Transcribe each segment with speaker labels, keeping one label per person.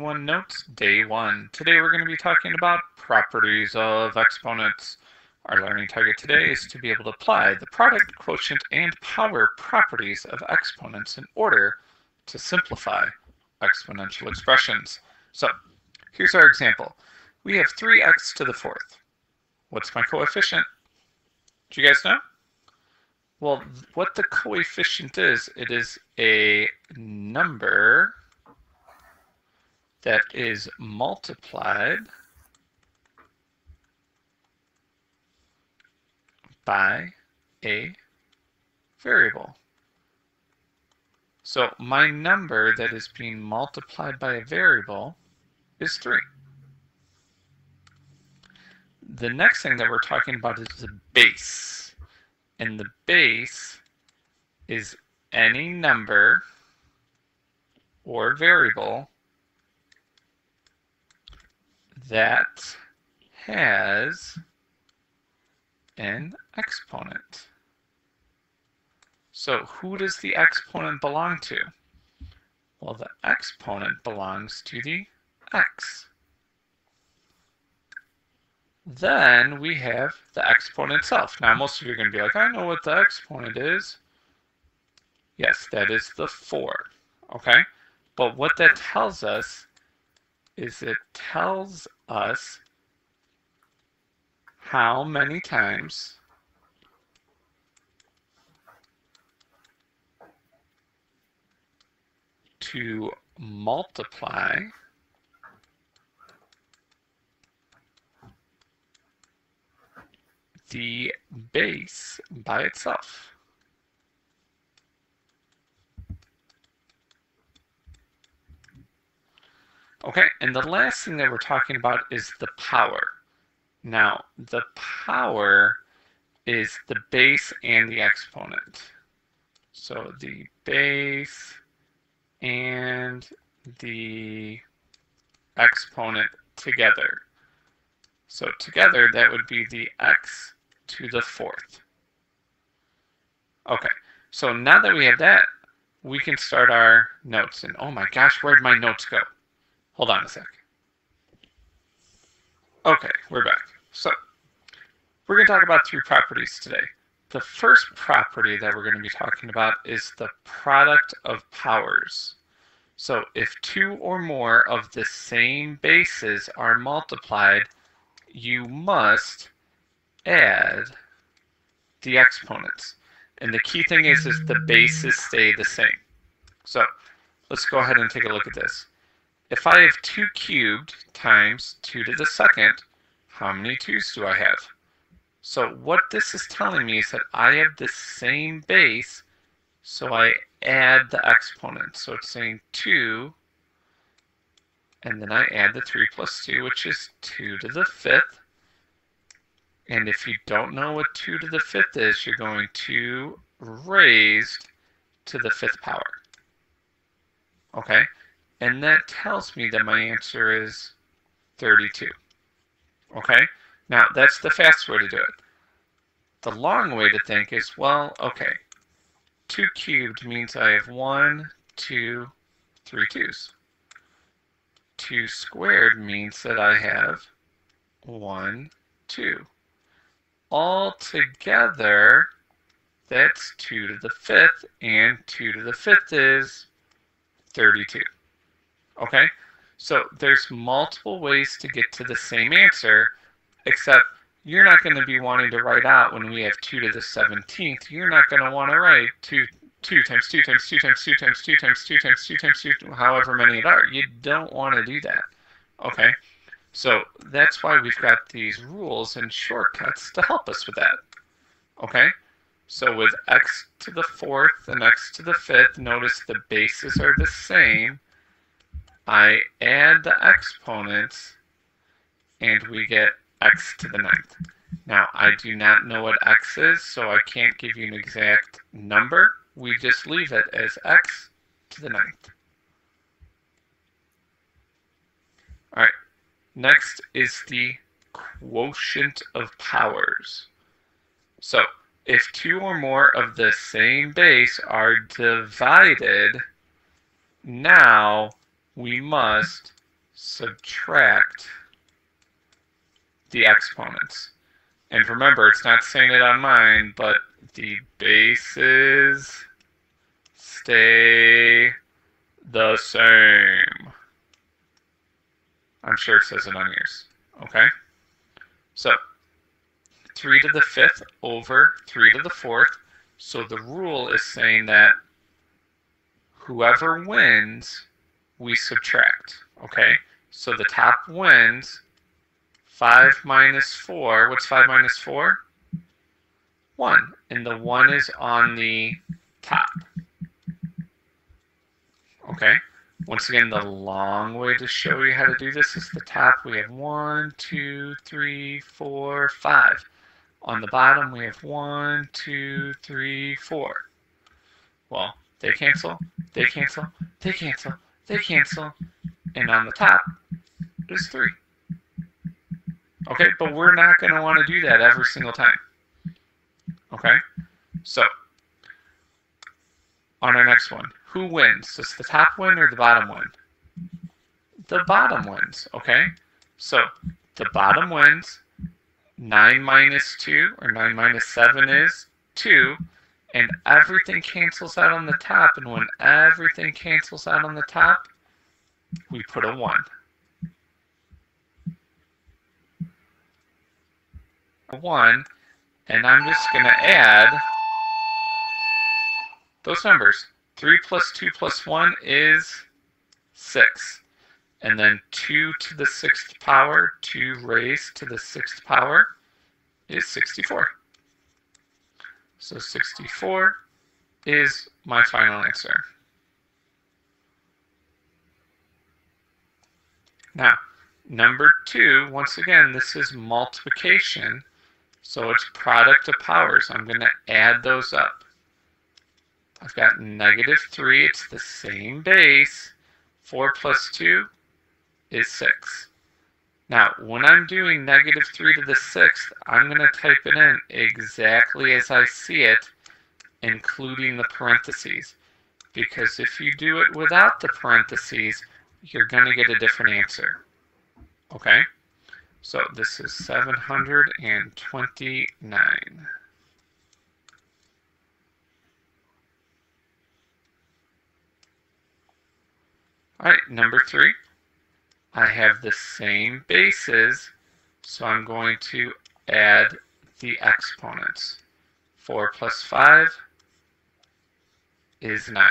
Speaker 1: One notes, day one. Today we're going to be talking about properties of exponents. Our learning target today is to be able to apply the product, quotient, and power properties of exponents in order to simplify exponential expressions. So here's our example. We have 3x to the fourth. What's my coefficient? Do you guys know? Well, what the coefficient is, it is a number that is multiplied by a variable. So my number that is being multiplied by a variable is 3. The next thing that we're talking about is the base. And the base is any number or variable that has an exponent. So who does the exponent belong to? Well, the exponent belongs to the x. Then we have the exponent itself. Now, most of you are going to be like, I know what the exponent is. Yes, that is the 4. Okay? But what that tells us is it tells us how many times to multiply the base by itself. Okay, and the last thing that we're talking about is the power. Now, the power is the base and the exponent. So the base and the exponent together. So together, that would be the x to the fourth. Okay, so now that we have that, we can start our notes. And oh my gosh, where'd my notes go? Hold on a sec. Okay, we're back. So, we're going to talk about three properties today. The first property that we're going to be talking about is the product of powers. So if two or more of the same bases are multiplied, you must add the exponents. And the key thing is, is the bases stay the same. So let's go ahead and take a look at this. If I have 2 cubed times 2 to the second, how many 2's do I have? So what this is telling me is that I have the same base, so I add the exponent. So it's saying 2, and then I add the 3 plus 2, which is 2 to the 5th. And if you don't know what 2 to the 5th is, you're going 2 raised to the 5th power. Okay? And that tells me that my answer is 32. Okay? Now, that's the fast way to do it. The long way to think is, well, okay, 2 cubed means I have one, two, three twos. 2 squared means that I have 1, 2. All together, that's 2 to the 5th, and 2 to the 5th is 32. Okay? So there's multiple ways to get to the same answer, except you're not going to be wanting to write out when we have 2 to the 17th. You're not going to want to write 2, 2 times 2 times 2 times 2 times 2 times 2 times 2 times 2, however many it are. You don't want to do that. Okay? So that's why we've got these rules and shortcuts to help us with that. Okay? So with x to the fourth and x to the fifth, notice the bases are the same. I add the exponents, and we get x to the ninth. Now, I do not know what x is, so I can't give you an exact number. We just leave it as x to the ninth. All right, next is the quotient of powers. So, if two or more of the same base are divided, now we must subtract the exponents. And remember, it's not saying it on mine, but the bases stay the same. I'm sure it says it on yours. Okay? So, 3 to the 5th over 3 to the 4th. So the rule is saying that whoever wins, we subtract. Okay? So the top wins 5 minus 4. What's 5 minus 4? 1. And the 1 is on the top. Okay? Once again, the long way to show you how to do this is the top. We have 1, 2, 3, 4, 5. On the bottom, we have 1, 2, 3, 4. Well, they cancel, they cancel, they cancel, they cancel. And on the top is 3. Okay, but we're not going to want to do that every single time. Okay, so on our next one, who wins? Does the top win or the bottom win? The bottom wins, okay? So the bottom wins. 9 minus 2, or 9 minus 7 is 2. And everything cancels out on the top. And when everything cancels out on the top, we put a 1. 1, and I'm just going to add those numbers. 3 plus 2 plus 1 is 6. And then 2 to the 6th power, 2 raised to the 6th power is 64. So 64 is my final answer. Now, number 2, once again, this is multiplication. So it's product of powers. I'm going to add those up. I've got negative 3. It's the same base. 4 plus 2 is 6. Now, when I'm doing negative 3 to the 6th, I'm going to type it in exactly as I see it, including the parentheses. Because if you do it without the parentheses, you're going to get a different answer. Okay? So this is 729. All right, number three. I have the same bases, so I'm going to add the exponents. 4 plus 5 is 9.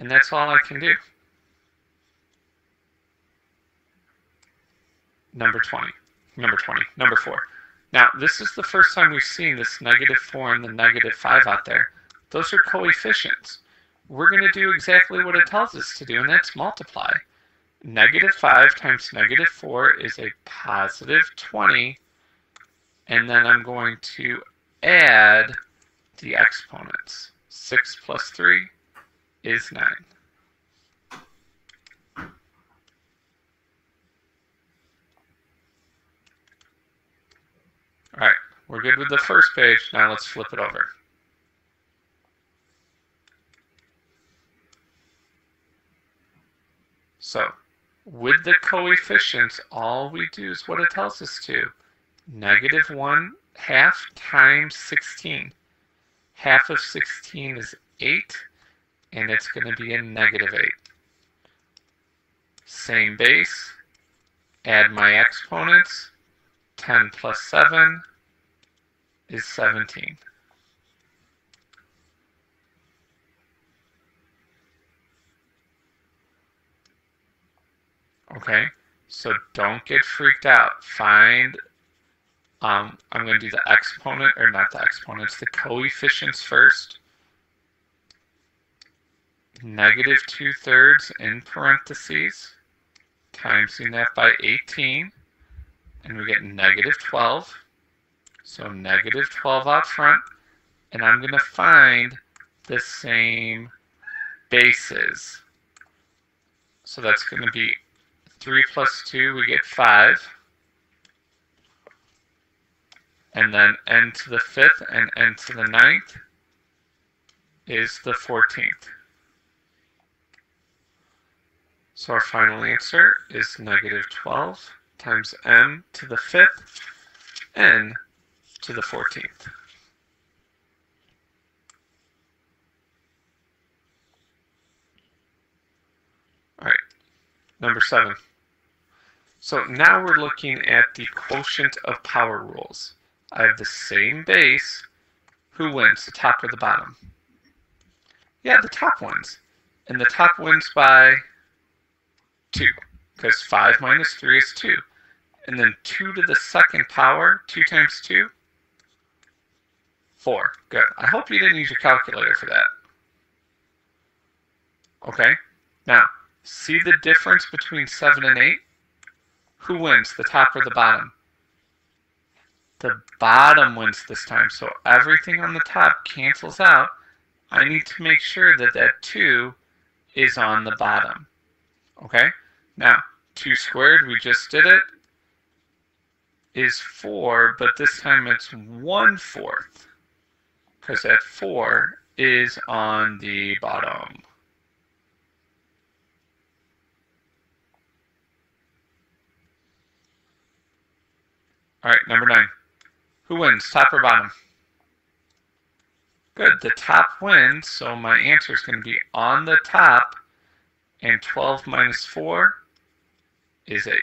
Speaker 1: And that's all I can do. number 20. Number 20. Number 4. Now, this is the first time we've seen this negative 4 and the negative 5 out there. Those are coefficients. We're going to do exactly what it tells us to do, and that's multiply. Negative 5 times negative 4 is a positive 20, and then I'm going to add the exponents. 6 plus 3 is 9. All right, we're good with the first page. Now let's flip it over. So, with the coefficients, all we do is what it tells us to. Negative 1 half times 16. Half of 16 is 8, and it's going to be a negative 8. Same base, add my exponents, 10 plus 7 is 17. Okay, so don't get freaked out. Find, um, I'm going to do the exponent, or not the exponents, the coefficients first. Negative 2 thirds in parentheses, timesing that by 18 and we get negative 12. So negative 12 out front, and I'm going to find the same bases. So that's going to be 3 plus 2, we get 5. And then n to the 5th and n to the ninth is the 14th. So our final answer is negative 12 times m to the fifth n to the 14th. All right, number seven. So now we're looking at the quotient of power rules. I have the same base. Who wins, the top or the bottom? Yeah, the top wins. And the top wins by 2, because 5 minus 3 is 2. And then 2 to the second power, 2 times 2, 4. Good. I hope you didn't use your calculator for that. Okay, now, see the difference between 7 and 8? Who wins, the top or the bottom? The bottom wins this time, so everything on the top cancels out. I need to make sure that that 2 is on the bottom. Okay? Now, 2 squared, we just did it, is 4, but this time it's 1 fourth, because that 4 is on the bottom. All right, number nine. Who wins, top or bottom? Good, the top wins, so my answer is going to be on the top, and 12 minus 4 is 8.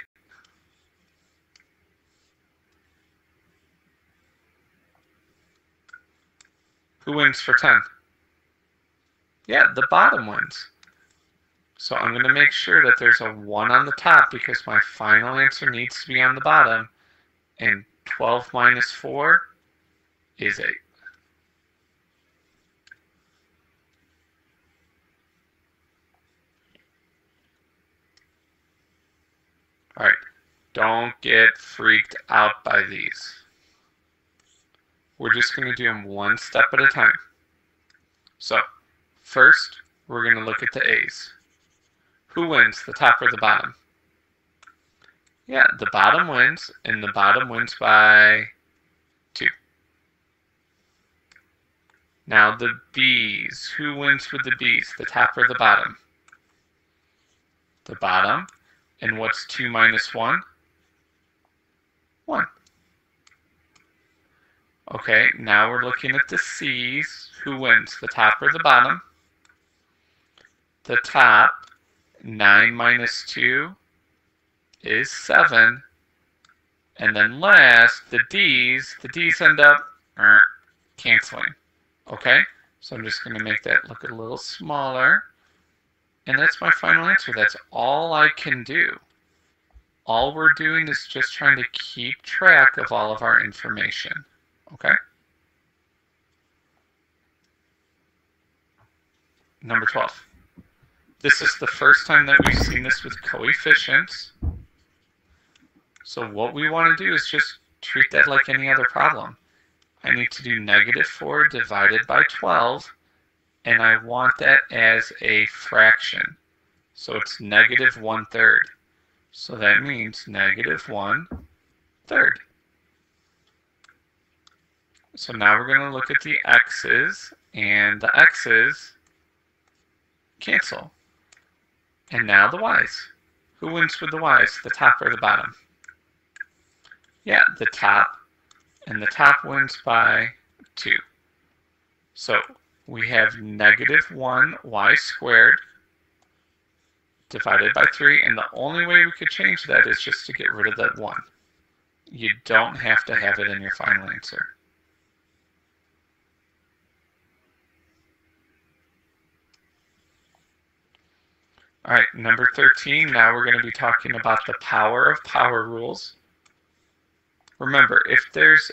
Speaker 1: Who wins for 10? Yeah, the bottom wins. So I'm going to make sure that there's a 1 on the top because my final answer needs to be on the bottom and 12 minus 4 is 8. All right, don't get freaked out by these. We're just going to do them one step at a time. So, first, we're going to look at the A's. Who wins, the top or the bottom? Yeah, the bottom wins, and the bottom wins by 2. Now the B's. Who wins with the B's, the top or the bottom? The bottom. And what's 2 minus 1? 1. Okay, now we're looking at the C's. Who wins, the top or the bottom? The top. 9 minus 2 is 7. And then last, the D's, the D's end up er, canceling. Okay? So I'm just going to make that look a little smaller. And that's my final answer. That's all I can do. All we're doing is just trying to keep track of all of our information. Okay? Number 12. This is the first time that we've seen this with coefficients. So what we want to do is just treat that like any other problem. I need to do negative 4 divided by 12, and I want that as a fraction. So it's negative 1 third. So that means negative 1 third. So now we're going to look at the x's, and the x's cancel. And now the y's. Who wins with the y's, the top or the bottom? Yeah, the top. And the top wins by 2. So we have negative 1 y squared divided by 3. And the only way we could change that is just to get rid of that 1. You don't have to have it in your final answer. All right, number 13, now we're going to be talking about the power of power rules. Remember, if there's